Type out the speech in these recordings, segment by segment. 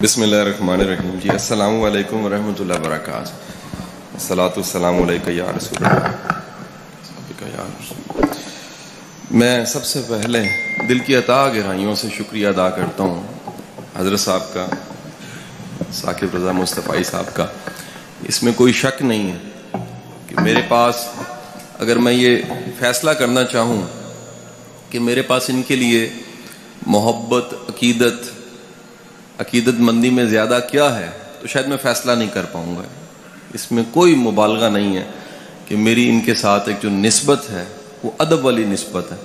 بسم اللہ الرحمن الرحیم جی السلام علیکم ورحمۃ اللہ وبرکاتہ السلاۃ السلام علیکم یا رسول اللہ یا رسول میں سب سے پہلے دل کی عطا گہرائیوں سے شکریہ ادا کرتا ہوں حضرت صاحب کا ثاقب رضا مصطفی صاحب کا اس میں کوئی شک نہیں ہے کہ میرے پاس اگر میں یہ فیصلہ کرنا چاہوں کہ میرے پاس ان کے لیے محبت عقیدت عقیدت مندی میں زیادہ کیا ہے تو شاید میں فیصلہ نہیں کر پاؤں گا۔ اس میں کوئی مبالغہ نہیں ہے کہ میری ان کے ساتھ ایک جو نسبت ہے، وہ ادب والی نسبت ہے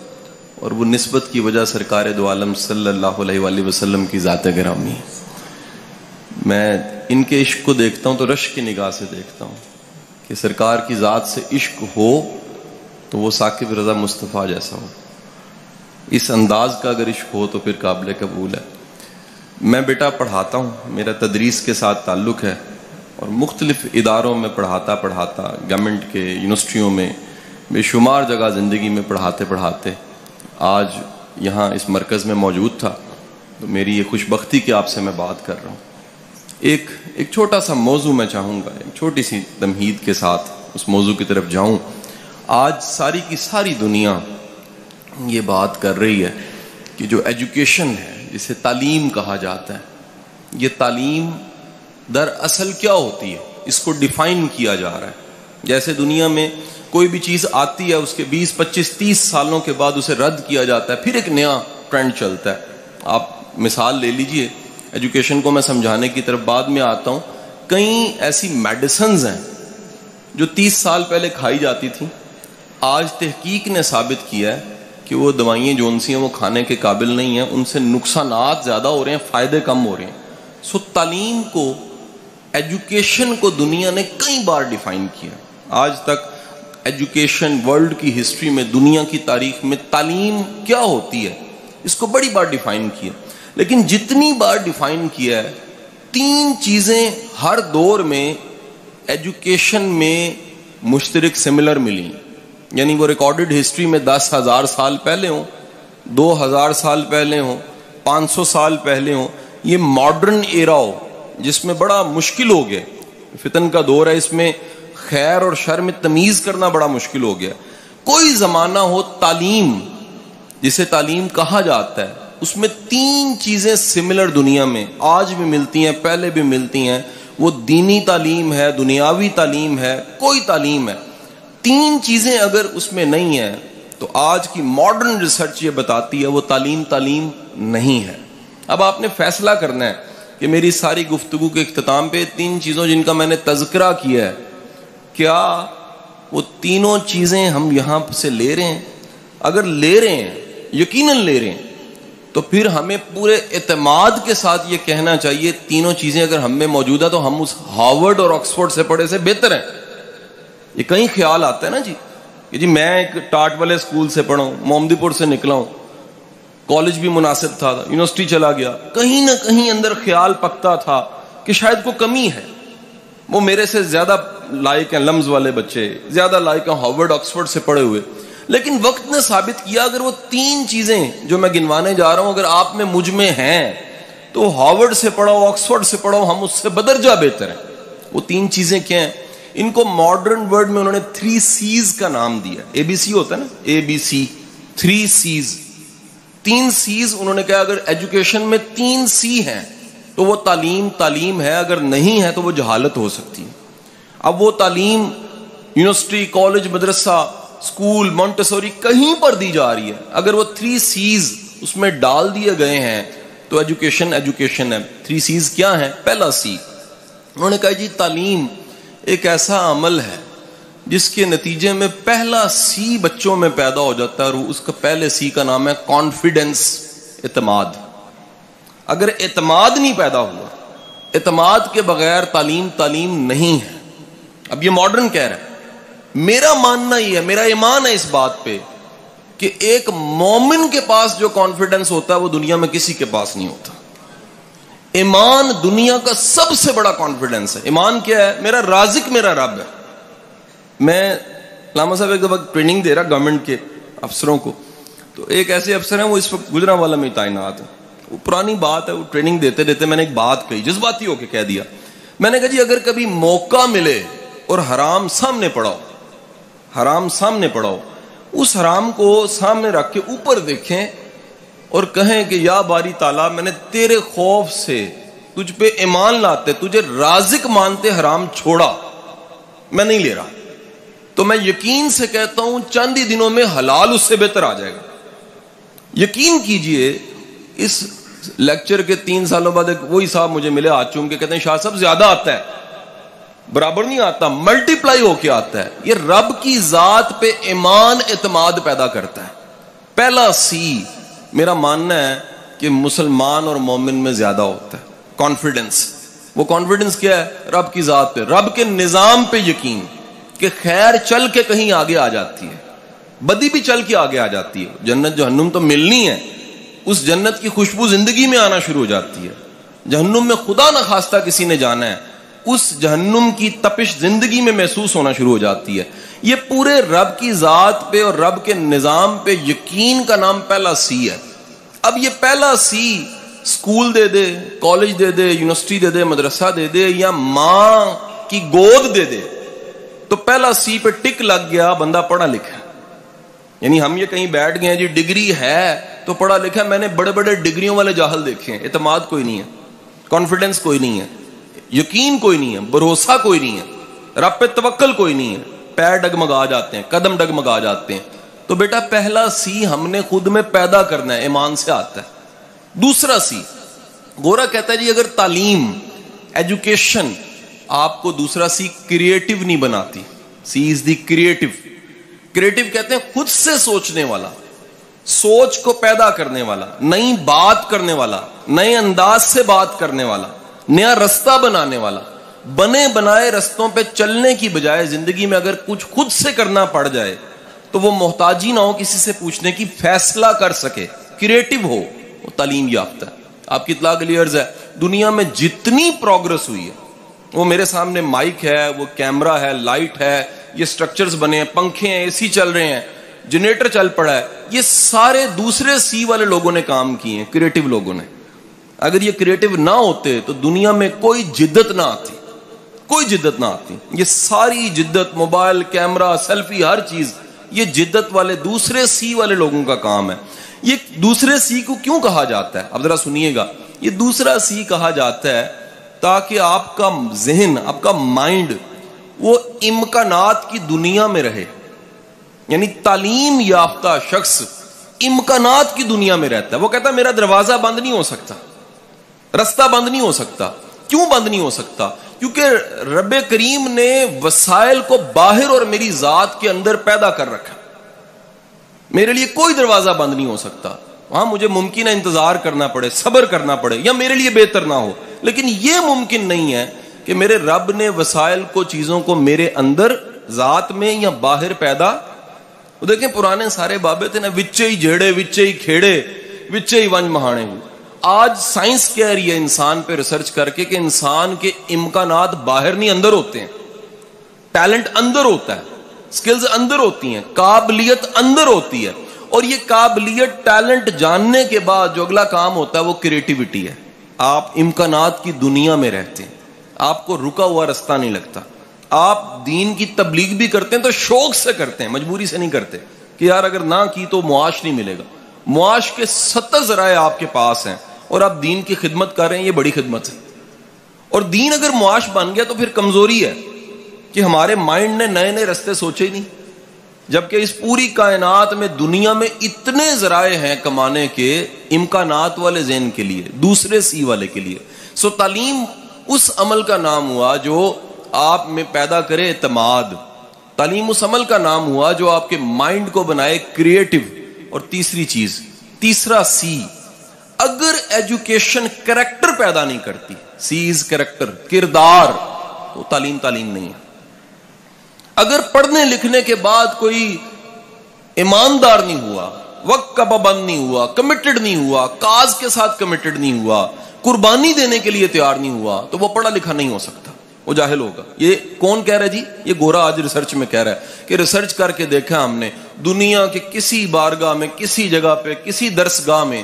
اور وہ نسبت کی وجہ سرکار دو عالم صلی اللہ علیہ وآلہ وسلم کی ذات گرامی ہے۔ میں ان کے عشق کو دیکھتا ہوں تو رش کی نگاہ سے دیکھتا ہوں کہ سرکار کی ذات سے عشق ہو تو وہ ثاقب رضا مصطفیٰ جیسا ہو۔ اس انداز کا اگر عشق ہو تو پھر قابل قبول ہے۔ میں بیٹا پڑھاتا ہوں، میرا تدریس کے ساتھ تعلق ہے اور مختلف اداروں میں پڑھاتا پڑھاتا گورنمنٹ کے یونیورسٹیوں میں بے شمار جگہ زندگی میں پڑھاتے پڑھاتے آج یہاں اس مرکز میں موجود تھا۔ تو میری یہ خوش بختی کہ آپ سے میں بات کر رہا ہوں۔ ایک ایک چھوٹا سا موضوع میں چاہوں گا، ایک چھوٹی سی تمہید کے ساتھ اس موضوع کی طرف جاؤں۔ آج ساری کی ساری دنیا یہ بات کر رہی ہے کہ جو ایجوکیشن ہے جسے تعلیم کہا جاتا ہے۔ یہ تعلیم در اصل کیا ہوتی ہے؟ اس کو ڈیفائن کیا جا رہا ہے۔ جیسے دنیا میں کوئی بھی چیز آتی ہے، اس کے بیس، پچیس، تیس سالوں کے بعد اسے رد کیا جاتا ہے۔ پھر ایک نیا ٹرینڈ چلتا ہے۔ آپ مثال لے لیجیے۔ ایجوکیشن کو میں سمجھانے کی طرف بعد میں آتا ہوں۔ کئی ایسی میڈیسنز ہیں جو تیس سال پہلے کھائی جاتی تھیں۔ آج تحقیق نے ثابت کیا ہے کہ وہ دوائیں جو ان سی ہیں وہ کھانے کے قابل نہیں ہیں، ان سے نقصانات زیادہ ہو رہے ہیں، فائدے کم ہو رہے ہیں۔ سو تعلیم کو ایجوکیشن کو دنیا نے کئی بار ڈیفائن کیا۔ آج تک ایجوکیشن ورلڈ کی ہسٹری میں، دنیا کی تاریخ میں تعلیم کیا ہوتی ہے؟ اس کو بڑی بار ڈیفائن کیا۔ لیکن جتنی بار ڈیفائن کیا ہے، تین چیزیں ہر دور میں ایجوکیشن میں مشترک سملر ملی یعنی وہ ریکارڈڈ ہسٹری میں دس ہزار سال پہلے ہوں، دو ہزار سال پہلے ہوں، پانچ سو سال پہلے ہوں، یہ ماڈرن ایرا ہو، جس میں بڑا مشکل ہو گیا۔ فتن کا دور ہے، اس میں خیر اور شر میں تمیز کرنا بڑا مشکل ہو گیا۔ کوئی زمانہ ہو تعلیم، جسے تعلیم کہا جاتا ہے، اس میں تین چیزیں سملر دنیا میں آج بھی ملتی ہیں، پہلے بھی ملتی ہیں۔ وہ دینی تعلیم ہے، دنیاوی تعلیم ہے، کوئی تعلیم ہے۔ تین چیزیں اگر اس میں نہیں ہیں، تو آج کی ماڈرن ریسرچ یہ بتاتی ہے، وہ تعلیم تعلیم نہیں ہے۔ اب آپ نے فیصلہ کرنا ہے کہ میری ساری گفتگو کے اختتام پہ تین چیزوں جن کا میں نے تذکرہ کیا ہے، کیا وہ تینوں چیزیں ہم یہاں سے لے رہے ہیں؟ اگر لے رہے ہیں، یقیناً لے رہے ہیں، تو پھر ہمیں پورے اعتماد کے ساتھ یہ کہنا چاہیے، تینوں چیزیں اگر ہم میں موجود ہے تو ہم اس ہارورڈ اور آکسفورڈ سے پڑھے سے بہتر ہیں۔ یہ کہیں خیال آتا ہے نا جی کہ جی میں ایک ٹاٹ والے اسکول سے پڑھا ہوں پور سے نکلا ہوں، کالج بھی مناسب تھا، یونیورسٹی چلا گیا۔ کہیں نہ کہیں اندر خیال پکتا تھا کہ شاید کوئی کمی ہے۔ وہ میرے سے زیادہ لائق ہیں لمز والے بچے، زیادہ لائق ہیں ہارورڈ آکسفورڈ سے پڑھے ہوئے۔ لیکن وقت نے ثابت کیا، اگر وہ تین چیزیں جو میں گنوانے جا رہا ہوں، اگر آپ میں مجھ میں ہیں، تو ہارورڈ سے پڑھو آکسفورڈ سے پڑھو ہم اس سے بدرجہ بہتر ہیں۔ وہ تین چیزیں کیا ہیں؟ ان کو ماڈرن ورڈ میں انہوں نے تھری سیز کا نام دیا۔ اے بی سی ہوتا ہے نا؟ A B C three Cs تین سیز انہوں نے کہا، اگر ایجوکیشن میں تین سی ہیں، تو وہ تعلیم تعلیم ہے، اگر نہیں ہے، تو وہ جہالت ہو سکتی ہے۔ اب وہ تعلیم یونیورسٹی، کالج، مدرسہ، اسکول، مونٹسوری کہیں پر دی جا رہی ہے۔ اگر وہ تھری سیز اس میں ڈال دیے گئے ہیں، تو ایجوکیشن ایجوکیشن ہے۔ تھری سیز کیا ہے پہلا سی انہوں نے کہا جی تعلیم۔ ایک ایسا عمل ہے جس کے نتیجے میں پہلا سی بچوں میں پیدا ہو جاتا ہے اور اس کا پہلے سی کا نام ہے کانفیڈنس اعتماد۔ اگر اعتماد نہیں پیدا ہوا، اعتماد کے بغیر تعلیم تعلیم نہیں ہے۔ اب یہ ماڈرن کہہ رہا ہے، میرا ماننا یہ ہے، میرا ایمان ہے اس بات پہ کہ ایک مومن کے پاس جو کانفیڈنس ہوتا ہے وہ دنیا میں کسی کے پاس نہیں ہوتا۔ ایمان دنیا کا سب سے بڑا کانفیڈنس ہے۔ ایمان کیا ہے؟ میرا رازق میرا رب ہے۔ میں لاما صاحب ایک وقت ٹریننگ دے رہا گورنمنٹ کے افسروں کو۔ تو ایک ایسے افسر ہیں، وہ اس وقت گجرا والا میں تعینات ہیں۔ وہ پرانی بات ہے، وہ ٹریننگ دیتے دیتے میں نے ایک بات کہی، جذباتی ہو کے کہہ دیا۔ میں نے کہا جی اگر کبھی موقع ملے اور حرام سامنے پڑاؤ، حرام سامنے پڑاؤ، اس حرام کو سامنے رکھ کے اوپر دیکھیں اور کہیں کہ یا باری تالا میں نے تیرے خوف سے تجھ پہ ایمان لاتے، تجھے رازق مانتے حرام چھوڑا، میں نہیں لے رہا۔ تو میں یقین سے کہتا ہوں، چند ہی دنوں میں حلال اس سے بہتر آ جائے گا۔ یقین کیجیے، اس لیکچر کے تین سالوں بعد ایک وہی صاحب مجھے ملے آ چون کے کہتے ہیں، شاہ صاحب زیادہ آتا ہے، برابر نہیں آتا ملٹی پلائی ہو کے آتا ہے۔ یہ رب کی ذات پہ ایمان اعتماد پیدا کرتا ہے۔ پہلا سی میرا ماننا ہے کہ مسلمان اور مومن میں زیادہ ہوتا ہے کانفیڈنس وہ کانفیڈنس کیا ہے؟ رب کی ذات پہ۔ رب کے نظام پہ یقین کہ خیر چل کے کہیں آگے آ جاتی ہے، بدی بھی چل کے آگے آ جاتی ہے۔ جنت جہنم تو ملنی ہے۔ اس جنت کی خوشبو زندگی میں آنا شروع ہو جاتی ہے۔ جہنم میں خدا نہ خواستہ کسی نے جانا ہے۔ اس جہنم کی تپش زندگی میں محسوس ہونا شروع ہو جاتی ہے۔ یہ پورے رب کی ذات پہ اور رب کے نظام پہ یقین کا نام پہلا سی ہے۔ اب یہ پہلا سی اسکول دے دے، کالج دے دے، یونیورسٹی دے دے، مدرسہ دے دے یا ماں کی گود دے دے۔ تو پہلا سی پہ ٹک لگ گیا، بندہ پڑھا لکھا۔ یعنی ہم یہ کہیں بیٹھ گئے جی ڈگری ہے تو پڑھا لکھا، میں نے بڑے بڑے ڈگریوں والے جاہل دیکھے ہیں۔ اعتماد کوئی نہیں ہے کانفیڈینس کوئی نہیں ہے، یقین کوئی نہیں ہے، بھروسہ کوئی نہیں ہے، رب پہ توکل کوئی نہیں ہے۔ پیر ڈگمگا جاتے ہیں، قدم ڈگمگا جاتے ہیں۔ تو بیٹا، پہلا سی ہم نے خود میں پیدا کرنا ہے، ایمان سے آتا ہے۔ دوسرا سی، گورا کہتا ہے جی اگر تعلیم، ایجوکیشن آپ کو دوسرا سی کریٹو نہیں بناتی۔ سی از دی کریٹو کریٹو کہتے ہیں خود سے سوچنے والا، سوچ کو پیدا کرنے والا، نئی بات کرنے والا، نئے انداز سے بات کرنے والا، نیا رستہ بنانے والا۔ بنے بنائے رستوں پہ چلنے کی بجائے زندگی میں اگر کچھ خود سے کرنا پڑ جائے، تو وہ محتاجی نہ ہو کسی سے پوچھنے کی فیصلہ کر سکے کریٹو ہو، وہ تعلیم یافتہ ہے۔ آپ کی اطلاع کلیئرز ہے، دنیا میں جتنی پروگرس ہوئی ہے، وہ میرے سامنے مائک ہے، وہ کیمرا ہے لائٹ ہے، یہ سٹرکچرز بنے ہیں، پنکھے ہیں اے سی چل رہے ہیں جنریٹر چل پڑا ہے۔ یہ سارے دوسرے سی والے لوگوں نے کام کیے ہیں کریٹو لوگوں نے۔ اگر یہ کریٹو نہ ہوتے، تو دنیا میں کوئی جدت نہ آتی۔ کوئی جدت نہ آتی۔ یہ ساری جدت، موبائل کیمرا سیلفی، ہر چیز، یہ جدت والے دوسرے سی والے لوگوں کا کام ہے۔ یہ دوسرے سی کو کیوں کہا جاتا ہے؟ اب ذرا سنیے گا۔ یہ دوسرا سی کہا جاتا ہے تاکہ آپ کا ذہن، آپ کا مائنڈ وہ امکانات کی دنیا میں رہے۔ یعنی تعلیم یافتہ شخص امکانات کی دنیا میں رہتا ہے۔ وہ کہتا ہے، میرا دروازہ بند نہیں ہو سکتا۔ رستہ بند نہیں ہو سکتا۔ کیوں بند نہیں ہو سکتا؟ کیونکہ رب کریم نے وسائل کو باہر اور میری ذات کے اندر پیدا کر رکھا میرے لیے کوئی دروازہ بند نہیں ہو سکتا۔ وہاں مجھے ممکن ہے انتظار کرنا پڑے، صبر کرنا پڑے، یا میرے لیے بہتر نہ ہو۔ لیکن یہ ممکن نہیں ہے کہ میرے رب نے وسائل کو، چیزوں کو میرے اندر، ذات میں یا باہر پیدا۔ وہ دیکھیں، پرانے سارے بابے تھے نا، وچے ہی جھیڑے، وچے ہی کھیڑے، وچے ہی ونج مہانے ہوئے۔ آج سائنس کہہ رہی ہے انسان پہ ریسرچ کر کے کہ انسان کے امکانات باہر نہیں، اندر ہوتے ہیں۔ ٹیلنٹ اندر ہوتا ہے سکلز اندر ہوتی ہیں، قابلیت اندر ہوتی ہے۔ اور یہ قابلیت ٹیلنٹ جاننے کے بعد جو اگلا کام ہوتا ہے وہ کریٹیوٹی ہے۔ آپ امکانات کی دنیا میں رہتے ہیں، آپ کو رکا ہوا رستہ نہیں لگتا۔ آپ دین کی تبلیغ بھی کرتے ہیں تو شوق سے کرتے ہیں، مجبوری سے نہیں کرتے کہ یار اگر نہ کی تو معاش نہیں ملے گا۔ معاش کے ستر ذرائع آپ کے پاس ہیں۔ اور آپ دین کی خدمت کر رہے ہیں، یہ بڑی خدمت ہے۔ اور دین اگر معاش بن گیا تو پھر کمزوری ہے کہ ہمارے مائنڈ نے نئے نئے رستے سوچے نہیں۔ جبکہ اس پوری کائنات میں، دنیا میں اتنے ذرائع ہیں کمانے کے امکانات والے ذہن کے لیے، دوسرے سی والے کے لیے۔ سو تعلیم اس عمل کا نام ہوا جو آپ میں پیدا کرے اعتماد۔ تعلیم اس عمل کا نام ہوا جو آپ کے مائنڈ کو بنائے کریٹو اور تیسری چیز، تیسرا سی۔ اگر ایجوکیشن کریکٹر پیدا نہیں کرتی سیز کریکٹر کردار، تو تعلیم تعلیم نہیں ہے۔ اگر پڑھنے لکھنے کے بعد کوئی ایماندار نہیں ہوا، وقت کا پابند نہیں ہوا کمیٹڈ نہیں ہوا، کاز کے ساتھ کمیٹڈ نہیں ہوا، قربانی دینے کے لیے تیار نہیں ہوا، تو وہ پڑھا لکھا نہیں ہو سکتا۔ وہ جاہل ہوگا۔ یہ کون کہہ رہا ہے جی؟ یہ گورا آج ریسرچ میں کہہ رہا ہے کہ ریسرچ کر کے دیکھا ہم نے، دنیا کے کسی بارگاہ میں، کسی جگہ پہ، کسی درس گاہ میں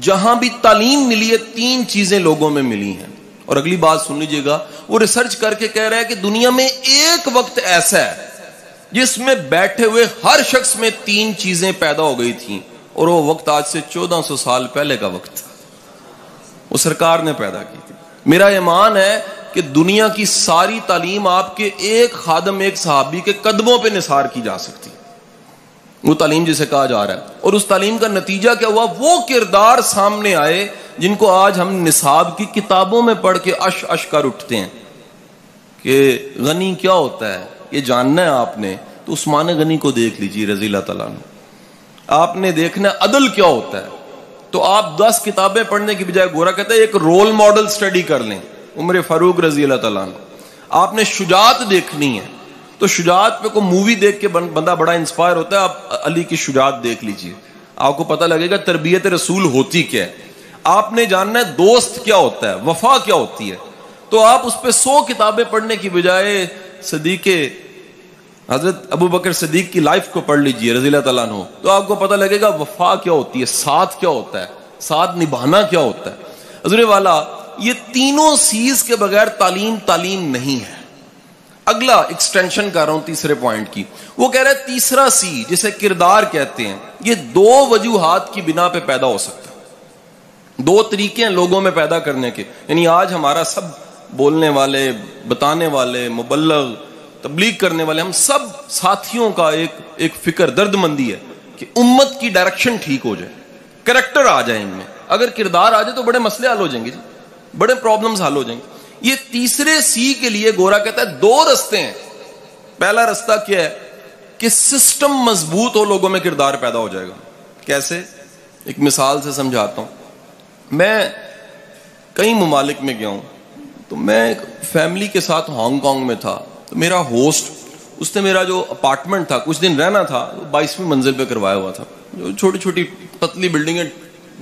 جہاں بھی تعلیم ملی ہے، تین چیزیں لوگوں میں ملی ہیں۔ اور اگلی بات سن لیجیے گا، وہ ریسرچ کر کے کہہ رہا ہے کہ دنیا میں ایک وقت ایسا ہے جس میں بیٹھے ہوئے ہر شخص میں تین چیزیں پیدا ہو گئی تھیں۔ اور وہ وقت آج سے چودہ سو سال پہلے کا وقت۔ تھا وہ سرکار نے پیدا کی تھی۔ میرا ایمان ہے کہ دنیا کی ساری تعلیم آپ کے ایک خادم، ایک صحابی کے قدموں پہ نثار کی جا سکتی۔ وہ تعلیم جسے کہا جا رہا ہے۔ اور اس تعلیم کا نتیجہ کیا ہوا؟ وہ کردار سامنے آئے جن کو آج ہم نصاب کی کتابوں میں پڑھ کے اش اش کر اٹھتے ہیں کہ غنی کیا ہوتا ہے؟ یہ جاننا ہے آپ نے۔ تو عثمان غنی کو دیکھ لیجیے رضی اللہ تعالیٰ نے آپ نے دیکھنا عدل کیا ہوتا ہے۔ تو آپ دس کتابیں پڑھنے کی بجائے گورا کہتے ہیں ایک رول ماڈل سٹڈی کر لیں۔ عمر فاروق رضی اللہ تعالیٰ نے آپ نے شجاعت دیکھنی ہے۔ تو شجاعت پہ کوئی مووی دیکھ کے بندہ بڑا انسپائر ہوتا ہے، آپ علی کی شجاعت دیکھ لیجیے۔ آپ کو پتہ لگے گا تربیت رسول ہوتی کیا ہے۔ آپ نے جاننا ہے دوست کیا ہوتا ہے، وفا کیا ہوتی ہے۔ تو آپ اس پہ سو کتابیں پڑھنے کی بجائے صدیق حضرت ابو بکر صدیق کی لائف کو پڑھ لیجیے، رضی اللہ تعالیٰ عنہ۔ تو آپ کو پتہ لگے گا وفا کیا ہوتی ہے، ساتھ کیا ہوتا ہے، ساتھ نبھانا کیا ہوتا ہے۔ حضرت والا، یہ تینوں سیز کے بغیر تعلیم تعلیم نہیں ہے۔ اگلا ایکسٹینشن کر رہا ہوں تیسرے پوائنٹ کی۔ وہ کہہ رہا ہے تیسرا سی جسے کردار کہتے ہیں، یہ دو وجوہات کی بنا پہ پیدا ہو سکتا ہے۔ دو طریقے ہیں لوگوں میں پیدا کرنے کے۔ یعنی آج ہمارا سب بولنے والے، بتانے والے، مبلغ، تبلیغ کرنے والے، ہم سب ساتھیوں کا ایک ایک فکر درد مندی ہے کہ امت کی ڈائریکشن ٹھیک ہو جائے۔ کریکٹر آ جائے ان میں۔ اگر کردار آ جائے تو بڑے مسئلے حل ہو جائیں گے جی۔ بڑے پرابلمز حل ہو جائیں گے۔ یہ تیسرے سی کے لیے گورا کہتا ہے دو رستے ہیں۔ پہلا رستہ کیا ہے؟ کہ سسٹم مضبوط ہو لوگوں میں کردار پیدا ہو جائے گا۔ کیسے؟ ایک مثال سے سمجھاتا ہوں۔ میں کئی ممالک میں گیا ہوں۔ تو میں ایک فیملی کے ساتھ ہانگ کانگ میں تھا۔ تو میرا ہوسٹ، اس نے میرا جو اپارٹمنٹ تھا، کچھ دن رہنا تھا بائیسویں منزل پہ کروایا ہوا تھا۔ جو چھوٹی چھوٹی پتلی بلڈنگ ہے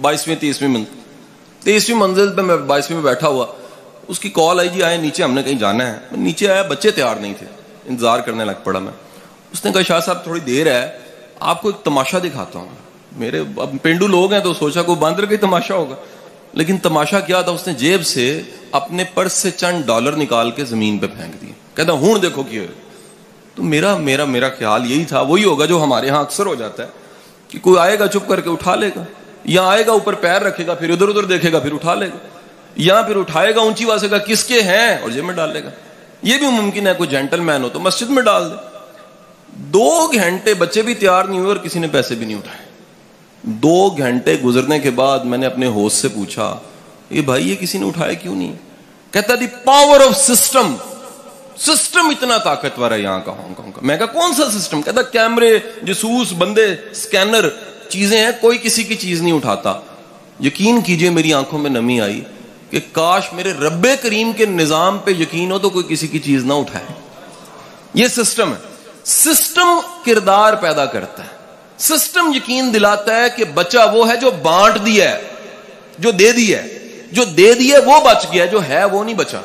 بائیسویں، تیسویں منزل تیسویں منزل پہ میں بائیسویں میں بیٹھا ہوا۔ اس کی کال آئی جی آئے نیچے، ہم نے کہیں جانا ہے۔ نیچے آیا، بچے تیار نہیں تھے۔ انتظار کرنے لگ پڑا میں۔ اس نے کہا، شاہ صاحب، تھوڑی دیر ہے۔ آپ کو ایک تماشا دکھاتا ہوں۔ میرے اب پینڈو لوگ ہیں تو سوچا کوئی باندر کا تماشا ہوگا۔ لیکن تماشا کیا تھا؟ اس نے جیب سے اپنے پرس سے چند ڈالر نکال کے زمین پہ پھینک دیے کہتا، ہوں، دیکھو کیا تو میرا میرا میرا خیال یہی تھا۔ وہی ہوگا جو ہمارے یہاں اکثر ہو جاتا ہے۔ کہ کوئی آئے گا، چپ کر کے اٹھا لے گا۔ یا آئے گا، اوپر پیر رکھے گا، پھر ادھر ادھر دیکھے گا، پھر اٹھا لے گا۔ یا پھر اٹھائے گا اونچی واسے گا کس کے ہیں؟ اور جیب میں ڈال لے گا۔ یہ بھی ممکن ہے، کوئی جینٹل مین ہو تو مسجد میں ڈال دے۔ دو گھنٹے بچے بھی تیار نہیں ہوئے اور کسی نے پیسے بھی نہیں اٹھائے۔ دو گھنٹے گزرنے کے بعد میں نے اپنے ہوسٹ سے پوچھا، یہ بھائی، یہ کسی نے اٹھایا کیوں نہیں؟ کہتا the power of system system اتنا طاقتور ہے یہاں کا ہانگ کانگ کا۔ میں کہا، کون سا سسٹم کہتا، کیمرے جسوس بندے سکینر چیزیں ہیں، کوئی کسی کی چیز نہیں اٹھاتا۔ یقین کیجیے، میری آنکھوں میں نمی آئی۔ کہ کاش میرے رب کریم کے نظام پہ یقین ہو تو کوئی کسی کی چیز نہ اٹھائے۔ یہ سسٹم ہے۔ سسٹم کردار پیدا کرتا ہے۔ سسٹم یقین دلاتا ہے کہ بچہ وہ ہے جو بانٹ دیا ہے، جو دے دیا ہے۔ جو دے دیا وہ بچ گیا، جو ہے وہ نہیں بچا۔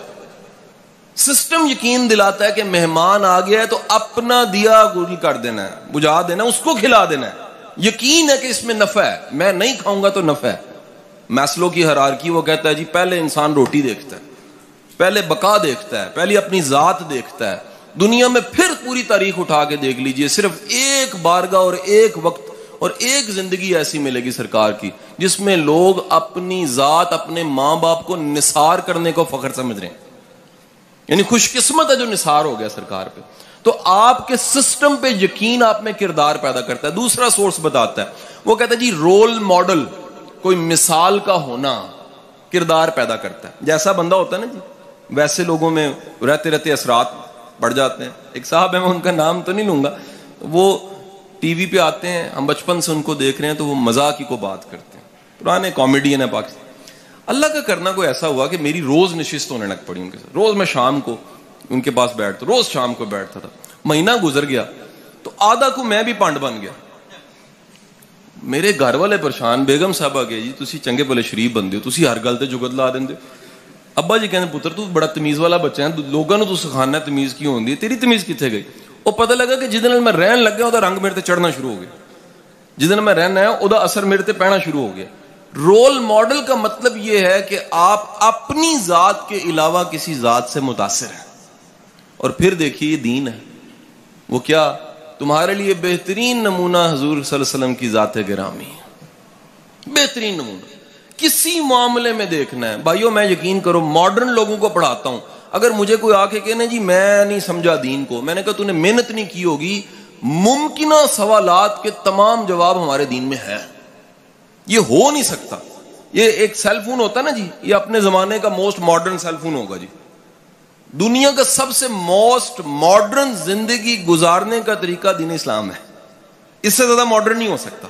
سسٹم یقین دلاتا ہے کہ مہمان آ گیا ہے تو اپنا دیا گول کر دینا ہے، بجھا دینا اس کو کھلا دینا ہے۔ یقین ہے کہ اس میں نفع ہے۔ میں نہیں کھاؤں گا تو نفع ہے۔ میسلو کی حرار کی وہ کہتا ہے جی پہلے انسان روٹی دیکھتا ہے، پہلے بقا دیکھتا ہے، پہلے اپنی ذات دیکھتا ہے۔ دنیا میں پھر پوری تاریخ اٹھا کے دیکھ لیجیے، صرف ایک بارگاہ اور ایک وقت اور ایک زندگی ایسی ملے گی سرکار کی، جس میں لوگ اپنی ذات، اپنے ماں باپ کو نثار کرنے کو فخر سمجھ رہے ہیں۔ یعنی خوش قسمت ہے جو نثار ہو گیا سرکار پہ۔ تو آپ کے سسٹم پہ یقین آپ میں کردار پیدا کرتا ہے۔ دوسرا سورس بتاتا ہے، وہ کہتا ہے جی رول ماڈل کوئی مثال کا ہونا کردار پیدا کرتا ہے۔ جیسا بندہ ہوتا ہے نا جی ویسے لوگوں میں رہتے رہتے اثرات پڑ جاتے ہیں۔ ایک صاحب ہے میں ان کا نام تو نہیں لوں گا۔ وہ ٹی وی پہ آتے ہیں، ہم بچپن سے ان کو دیکھ رہے ہیں تو وہ مزاق ہی کو بات کرتے ہیں۔ پرانے کامیڈین ہے پاکستان۔ اللہ کا کرنا کوئی ایسا ہوا کہ میری روز نشست ہونے لگ پڑی ان کے ساتھ۔ روز میں شام کو ان کے پاس بیٹھتا، روز شام کو بیٹھتا تھا۔ مہینہ گزر گیا تو آدھا کو میں بھی پانڈ بن گیا۔ میرے گھر والے پریشان، بیگم صاحب آ گئے جی تھی چنگے بلے شریف بندے ہو تھی ہر گل سے جگت لا دیں ابا جی کہتے پتر تو بڑا تمیز والا بچہ ہے لوگوں نے تو سکھانا تمیز کی ہوتی ہے؟ تیری تمیز کتنے گئی؟ وہ پتہ لگا کہ جہد میں رہن لگ ہاں، وہ رنگ میرے تے چڑھنا شروع ہو گیا۔ جہد میں رہنا ہے وہ اثر میرے تے پینا شروع ہو گیا۔ رول ماڈل کا مطلب یہ ہے کہ آپ اپنی ذات کے علاوہ کسی ذات سے متاثر ہیں۔ اور پھر دیکھیے، یہ دین ہے۔ وہ کیا تمہارے لیے بہترین نمونہ حضور صلی اللہ علیہ وسلم کی ذات گرامی ہے۔ بہترین نمونہ۔ کسی معاملے میں دیکھنا ہے۔ بھائیو، میں یقین کرو ماڈرن لوگوں کو پڑھاتا ہوں۔ اگر مجھے کوئی آ کے کہنا جی میں نہیں سمجھا دین کو۔ میں نے کہا، تو نے محنت نہیں کی ہوگی۔ ممکنہ سوالات کے تمام جواب ہمارے دین میں ہے یہ ہو نہیں سکتا۔ یہ ایک سیل فون ہوتا ہے نا جی یہ اپنے زمانے کا موسٹ ماڈرن سیل فون ہوگا جی۔ دنیا کا سب سے موسٹ ماڈرن زندگی گزارنے کا طریقہ دین اسلام ہے۔ اس سے زیادہ ماڈرن نہیں ہو سکتا۔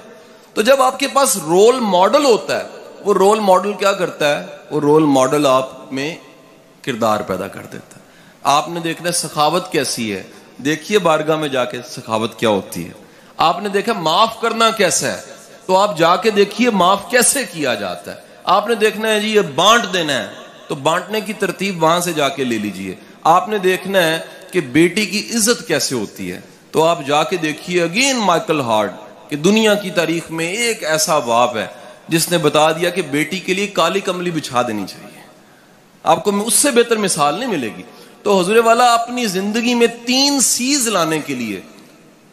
تو جب آپ کے پاس رول ماڈل ہوتا ہے، وہ رول ماڈل کیا کرتا ہے؟ وہ رول ماڈل آپ میں کردار پیدا کر دیتا ہے۔ آپ نے دیکھنا سخاوت کیسی ہے۔ دیکھیے بارگاہ میں جا کے سخاوت کیا ہوتی ہے۔ آپ نے دیکھا معاف کرنا کیسا ہے۔ تو آپ جا کے دیکھیے معاف کیسے کیا جاتا ہے۔ آپ نے دیکھنا ہے جی یہ بانٹ دینا ہے۔ تو بانٹنے کی ترتیب وہاں سے جا کے لے لیجیے۔ آپ نے دیکھنا ہے کہ بیٹی کی عزت کیسے ہوتی ہے۔ تو آپ جا کے دیکھیے اگین مائیکل ہارڈ کہ دنیا کی تاریخ میں ایک ایسا باپ ہے جس نے بتا دیا کہ بیٹی کے لیے کالی کملی بچھا دینی چاہیے۔ آپ کو اس سے بہتر مثال نہیں ملے گی۔ تو حضور والا اپنی زندگی میں تین سیز لانے کے لیے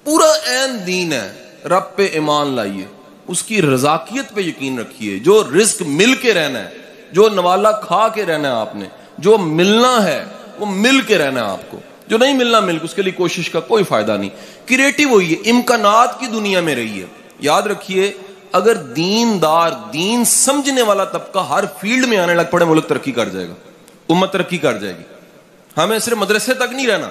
پورا این دین ہے۔ رب پہ ایمان لائیے۔ اس کی رضاکیت پہ یقین رکھیے۔ جو رزق مل کے رہنا ہے۔ جو نوالا کھا کے رہنا ہے آپ نے، جو ملنا ہے، وہ مل کے رہنا ہے آپ کو۔ جو نہیں ملنا مل اس کے لیے کوشش کا کوئی فائدہ نہیں۔ کریٹو ہوئی ہے، امکانات کی دنیا میں رہی ہے۔ یاد رکھیے، اگر دین دار دین سمجھنے والا طبقہ ہر فیلڈ میں آنے لگ پڑے ملک ترقی کر جائے گا۔ امت ترقی کر جائے گی۔ ہمیں صرف مدرسے تک نہیں رہنا۔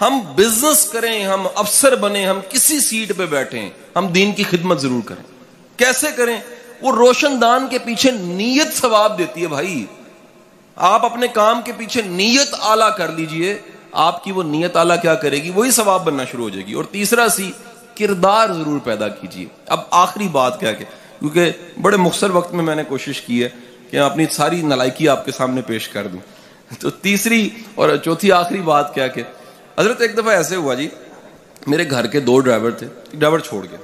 ہم بزنس کریں، ہم افسر بنے ہم کسی سیٹ پہ بیٹھیں۔ ہم دین کی خدمت ضرور کریں۔ کیسے کریں؟ وہ روشن دان کے پیچھے نیت ثواب دیتی ہے بھائی۔ آپ اپنے کام کے پیچھے نیت آلہ کر لیجیے۔ آپ کی وہ نیت آلہ کیا کرے گی؟ وہی ثواب بننا شروع ہو جائے گی۔ اور تیسرا سی، کردار ضرور پیدا کیجیے اب آخری بات کیا کہ، کیونکہ بڑے مختصر وقت میں میں نے کوشش کی ہے کہ اپنی ساری نلائکی آپ کے سامنے پیش کر دوں۔ تو تیسری اور چوتھی آخری بات کیا کہ، حضرت، ایک دفعہ ایسے ہوا جی میرے گھر کے دو ڈرائیور تھے، ڈرائیور چھوڑ گیا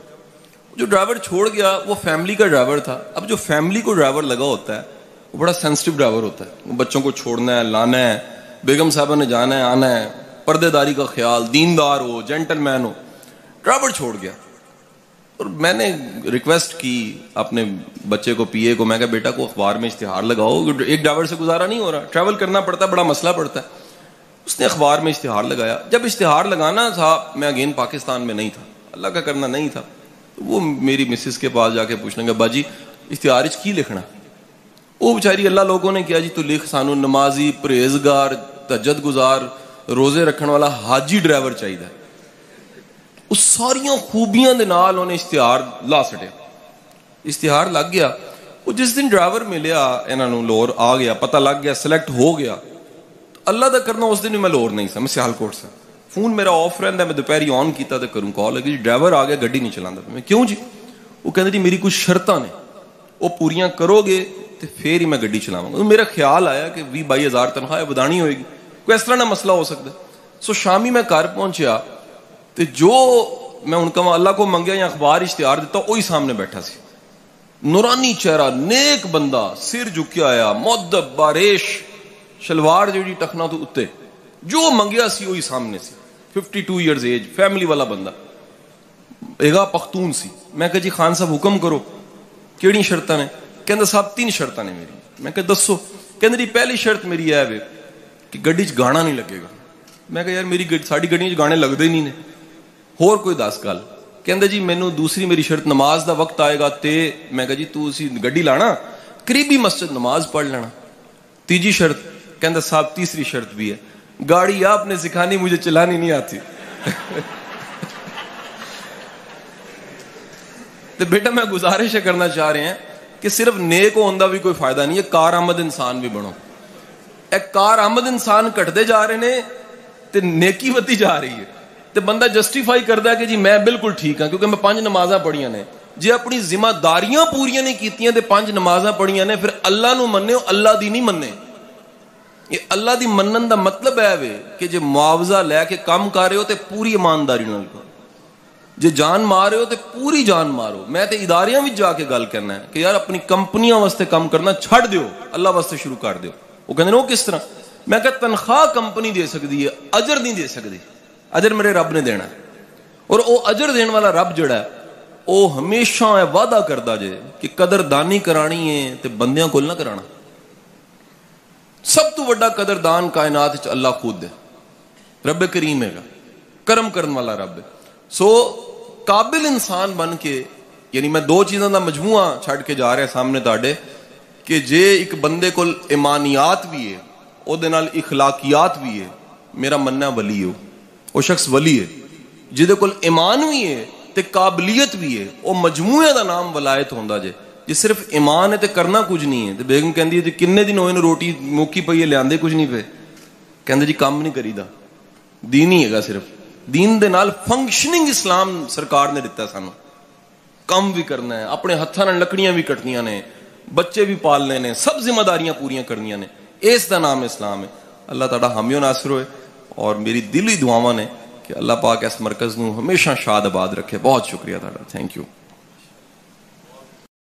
جو ڈرائیور چھوڑ گیا، وہ فیملی کا ڈرائیور تھا۔ اب جو فیملی کو ڈرائیور لگا ہوتا ہے، وہ بڑا سینسٹیو ڈرائیور ہوتا ہے۔ بچوں کو چھوڑنا ہے، لانا ہے، بیگم صاحبہ نے جانا ہے، آنا ہے۔ پردے داری کا خیال، دیندار ہو جینٹل مین ہو۔ ڈرائیور چھوڑ گیا۔ اور میں نے ریکویسٹ کی اپنے بچے کو پی اے کو۔ میں کہا، بیٹا، کو اخبار میں اشتہار لگاؤ۔ ایک ڈرائیور سے گزارا نہیں ہو رہا۔ ٹریول کرنا پڑتا ہے، بڑا مسئلہ پڑتا ہے۔ اس نے اخبار میں اشتہار لگایا۔ جب اشتہار لگانا تھا، میں اگین پاکستان میں نہیں تھا۔ اللہ کا کرنا نہیں تھا۔ وہ میری مسز کے پاس جا کے پوچھنے گا باجی، اشتہار کی لکھنا؟ وہ بیچاری اللہ لوگوں نے کیا جی تو لکھ سانو نمازی، پرہیزگار تجد گزار روزے رکھنے والا حاجی ڈرائیور چاہیے اس ساریا خوبیاں دے نال انہیں اشتہار لا سٹیا اشتہار لگ گیا۔ وہ جس دن ڈرائیور ملیا انہوں لور آ گیا، پتہ لگ گیا، سلیکٹ ہو گیا۔ اللہ دا کرنا، اس دن میں لور نہیں سا، میں سیال کوٹ سا۔ فون میرا آف رہتا میں دوپہر آن کیتا تو کروں کال لگی جی ڈرائیور آ گیا، گڈی نہیں چلا میں کیوں جی؟ وہ کہتے جی میری کچھ شرط نے۔ وہ پوریاں کرو گے تو پھر ہی میں گڈی چلاوا گا میرا خیال آیا کہ بھی بائی ہزار تنخواہ بدانی ہوئے گی۔ کوئی اس طرح نہ مسئلہ ہو سکتا۔ ہے سو شامی میں گھر پہنچیا تو جو میں ان کا اللہ کو منگیا یا اخبار اشتہار دیتا، وہی سامنے بیٹھا سی۔ نورانی چہرہ، نیک بندہ، سر جھکیا آیا مدب بارش، شلوار جی ٹکنا تو اتنے جو منگیا سی، وہی سامنے سی۔ Fifty two years age family والا بندہ. ایگا پختون سی. میں کہا جی خان صاحب حکم کرو. کیڑی شرطاں نے؟ کہندا صاحب تین شرطاں نے میری. میں کہ دسو. کہندا جی پہلی شرط میری ہے وے کہ گڈی چ گانا نہیں لگے گا. میں کہ یار میری ساڈی گڈی چ گانے لگدے نہیں نے. ہور کوئی دس گل. کہندا جی مینوں دوسری میری شرط نماز دا وقت آئے گا تے میں کہا جی تو اسی گڈی لانا؟ قریبی مسجد نماز پڑھ لینا. تیجی شرط. کہندا صاحب تیسری شرط بھی ہے. گاڑی آپ نے سکھانی، مجھے چلانی نہیں آتی۔ تو بیٹا، میں گزارش کرنا چاہ رہے ہیں کہ صرف نیک ہوندہ بھی کوئی فائدہ نہیں ہے، کار آمد انسان بھی بنو۔ ایک کار آمد انسان کٹتے جا رہے ہیں تو نیکی بتی جا رہی ہے۔ تو بندہ جسٹیفائی کرتا ہے کہ جی میں بالکل ٹھیک ہوں کیونکہ میں پانچ نمازاں پڑھیاں نے۔ جی اپنی ذمہ داریاں پوریاں نہیں کیتیاں، تے پانچ نمازاں پڑھیاں نے، پھر اللہ نو مننے اللہ دی نہیں مننے۔ یہ اللہ دی منن دا مطلب ہے وے کہ جے معاوضہ لے کے کام کر رہے ہو تے پوری ایمانداری جے جان مار رہے ہو تے پوری جان مارو۔ میں تے اداریاں بھی جا کے گل کرنا ہے کہ یار اپنی کمپنیاں واسطے کام کرنا چھڑ دیو۔ اللہ واسطے شروع کر دیو۔ وہ کہندے نو کس طرح؟ میں کہ تنخواہ کمپنی دے دیتی ہے، اجر نہیں دے سکتی اجر میرے رب نے دینا ہے۔ اور وہ اجر دین والا رب جڑا ہے، وہ ہمیشہ وعدہ کرتا جے کہ قدر دانی کرانی ہے تو بندیا کو کرا ਸਭ ਤੋਂ ਵੱਡਾ ਕਦਰਦਾਨ ਕਾਇਨਾਤ ਵਿੱਚ ਅੱਲਾ ਖੁਦ ਹੈ ਰੱਬ ਕਰੀਮ ਹੈਗਾ ਕਰਮ ਕਰਨ ਵਾਲਾ ਰੱਬ ਹੈ ਸੋ ਕਾਬਿਲ ਇਨਸਾਨ ਬਣ ਕੇ ਯਾਨੀ ਮੈਂ ਦੋ ਚੀਜ਼ਾਂ ਦਾ ਮਜਮੂਆ ਛੱਡ ਕੇ ਜਾ ਰਿਹਾ ਸਾਹਮਣੇ ਤੁਹਾਡੇ ਕਿ ਜੇ ਇੱਕ ਬੰਦੇ ਕੋਲ ਇਮਾਨੀਆਤ ਵੀ ਹੈ ਉਹਦੇ ਨਾਲ اخلاقیات ਵੀ ਹੈ ਮੇਰਾ ਮੰਨਣਾ ਵਲੀ ਹੈ ਉਹ ਸ਼ਖਸ ਵਲੀ ਹੈ ਜਿਹਦੇ ਕੋਲ ਈਮਾਨ ਵੀ ਹੈ ਤੇ ਕਾਬਲੀਅਤ ਵੀ ਹੈ ਉਹ ਮਜਮੂਏ ਦਾ ਨਾਮ ਵਲਾਇਤ ਹੁੰਦਾ ਜੇ ਜੇ ਸਿਰਫ ਈਮਾਨ ਹੈ ਤੇ ਕਰਨਾ ਕੁਝ ਨਹੀਂ ਹੈ ਤੇ ਬੇਗਮ ਕਹਿੰਦੀ ਹੈ ਜੀ ਕਿੰਨੇ ਦਿਨ ਹੋਏ ਨੇ ਰੋਟੀ ਮੁੱਕੀ ਪਈ ਹੈ ਲਿਆਂਦੇ ਕੁਝ ਨਹੀਂ ਪਏ ਕਹਿੰਦੇ ਜੀ ਕੰਮ ਨਹੀਂ ਕਰੀਦਾ ਦੀਨ ਹੀ ਹੈਗਾ ਸਿਰਫ ਦੀਨ ਦੇ ਨਾਲ ਫੰਕਸ਼ਨਿੰਗ ਇਸਲਾਮ ਸਰਕਾਰ ਨੇ ਦਿੱਤਾ ਸਾਨੂੰ ਕੰਮ ਵੀ ਕਰਨਾ ਹੈ ਆਪਣੇ ਹੱਥਾਂ ਨਾਲ ਲੱਕੜੀਆਂ ਵੀ ਕੱਟਣੀਆਂ ਨੇ ਬੱਚੇ ਵੀ ਪਾਲਨੇ ਨੇ ਸਭ ਜ਼ਿੰਮੇਵਾਰੀਆਂ ਪੂਰੀਆਂ ਕਰਨੀਆਂ ਨੇ ਇਸ ਦਾ ਨਾਮ ਇਸਲਾਮ ਹੈ ਅੱਲਾਹ ਤੁਹਾਡਾ ਹਾਮਿਓ ਨਾਸਰ ਹੋਏ ਔਰ ਮੇਰੀ ਦਿਲੀ ਦੁਆਵਾਂ ਨੇ ਕਿ ਅੱਲਾਹ ਪਾਕ ਇਸ ਮਰਕਜ਼ ਨੂੰ ਹਮੇਸ਼ਾ ਸ਼ਾਦ ਆਬਾਦ ਰੱਖੇ ਬਹੁਤ ਸ਼ੁਕਰੀਆ ਤੁਹਾਡਾ ਥੈਂਕ ਯੂ